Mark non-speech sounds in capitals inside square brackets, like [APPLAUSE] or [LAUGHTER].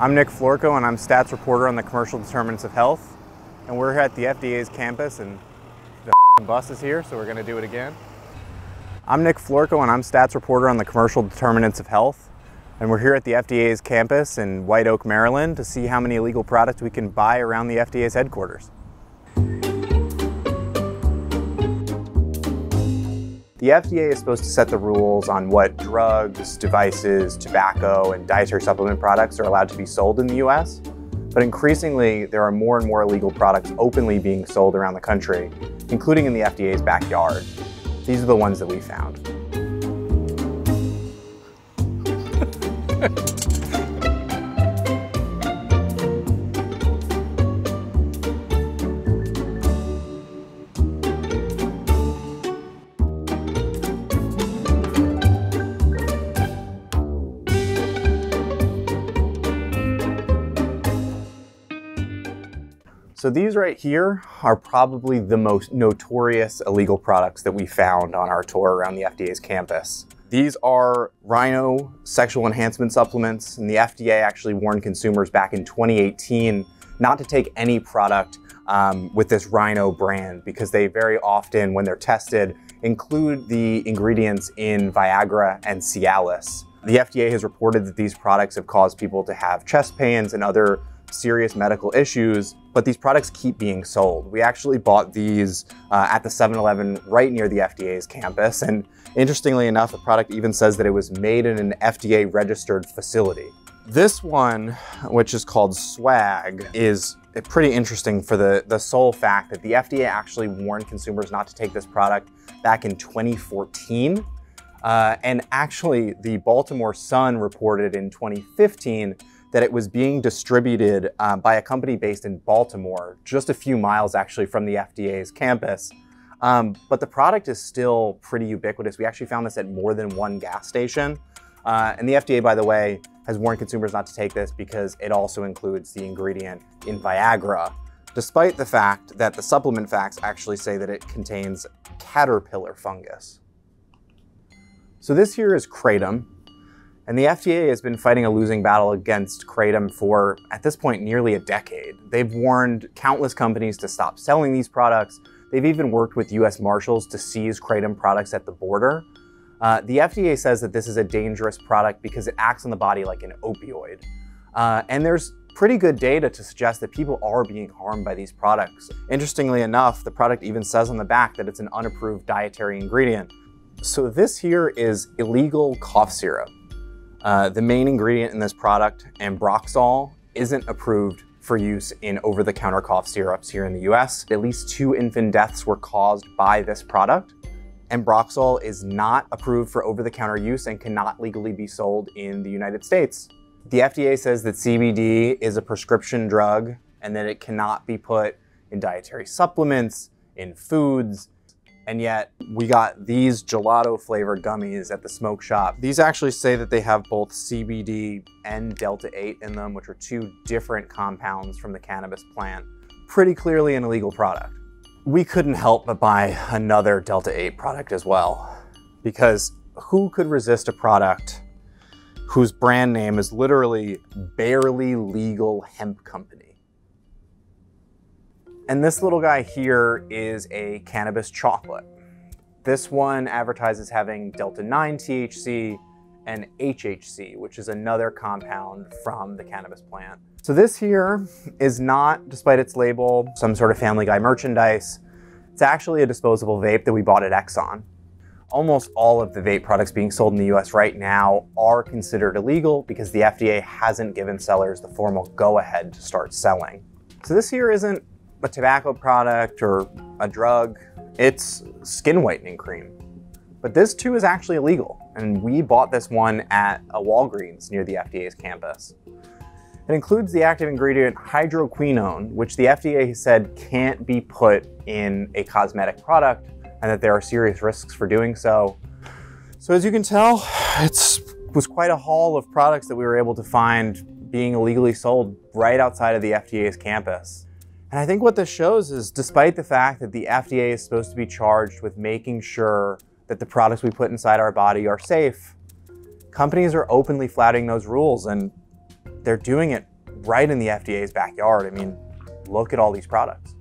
I'm Nick Florko and I'm stats reporter on the commercial determinants of health. And we're at the FDA's campus and the [LAUGHS] bus is here, so we're gonna do it again. I'm Nick Florko and I'm stats reporter on the commercial determinants of health. And we're here at the FDA's campus in White Oak, Maryland to see how many illegal products we can buy around the FDA's headquarters. The FDA is supposed to set the rules on what drugs, devices, tobacco, and dietary supplement products are allowed to be sold in the US. But increasingly, there are more and more illegal products openly being sold around the country, including in the FDA's backyard. These are the ones that we found. [LAUGHS] So these right here are probably the most notorious illegal products that we found on our tour around the FDA's campus. These are rhino sexual enhancement supplements, and the FDA actually warned consumers back in 2018 not to take any product um, with this rhino brand because they very often, when they're tested, include the ingredients in Viagra and Cialis. The FDA has reported that these products have caused people to have chest pains and other serious medical issues, but these products keep being sold. We actually bought these uh, at the 7-Eleven right near the FDA's campus, and interestingly enough, the product even says that it was made in an FDA registered facility. This one, which is called Swag, is pretty interesting for the, the sole fact that the FDA actually warned consumers not to take this product back in 2014. Uh, and actually, the Baltimore Sun reported in 2015 that it was being distributed um, by a company based in Baltimore, just a few miles actually from the FDA's campus. Um, but the product is still pretty ubiquitous. We actually found this at more than one gas station. Uh, and the FDA, by the way, has warned consumers not to take this because it also includes the ingredient in Viagra, despite the fact that the supplement facts actually say that it contains caterpillar fungus. So this here is kratom. And the FDA has been fighting a losing battle against Kratom for, at this point, nearly a decade. They've warned countless companies to stop selling these products. They've even worked with US Marshals to seize Kratom products at the border. Uh, the FDA says that this is a dangerous product because it acts on the body like an opioid. Uh, and there's pretty good data to suggest that people are being harmed by these products. Interestingly enough, the product even says on the back that it's an unapproved dietary ingredient. So this here is illegal cough syrup. Uh, the main ingredient in this product, Ambroxol, isn't approved for use in over-the-counter cough syrups here in the US. At least two infant deaths were caused by this product. Ambroxol is not approved for over-the-counter use and cannot legally be sold in the United States. The FDA says that CBD is a prescription drug and that it cannot be put in dietary supplements, in foods, and yet we got these gelato flavored gummies at the smoke shop. These actually say that they have both CBD and Delta 8 in them, which are two different compounds from the cannabis plant. Pretty clearly an illegal product. We couldn't help but buy another Delta 8 product as well, because who could resist a product whose brand name is literally barely legal hemp company? And this little guy here is a cannabis chocolate. This one advertises having Delta 9 THC and HHC, which is another compound from the cannabis plant. So this here is not, despite its label, some sort of Family Guy merchandise. It's actually a disposable vape that we bought at Exxon. Almost all of the vape products being sold in the US right now are considered illegal because the FDA hasn't given sellers the formal go-ahead to start selling. So this here isn't a tobacco product or a drug, it's skin whitening cream. But this too is actually illegal, and we bought this one at a Walgreens near the FDA's campus. It includes the active ingredient hydroquinone, which the FDA said can't be put in a cosmetic product and that there are serious risks for doing so. So as you can tell, it was quite a haul of products that we were able to find being illegally sold right outside of the FDA's campus. And I think what this shows is despite the fact that the FDA is supposed to be charged with making sure that the products we put inside our body are safe, companies are openly flouting those rules and they're doing it right in the FDA's backyard. I mean, look at all these products.